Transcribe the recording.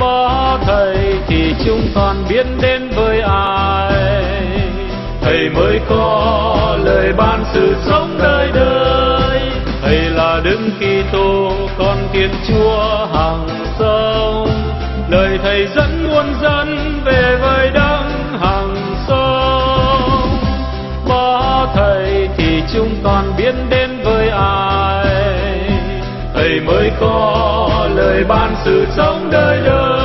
bỏ thầy thì chúng toàn biết đến với ai. Thầy mới có lời ban sự sống đời đời. Thầy là đức kitô, con thiên chúa hàng sông. Lời thầy dẫn muôn dân về với đấng hàng sông. Có thầy thì chúng toàn biết đến với ai. Thầy mới có ban sự sống đời đời.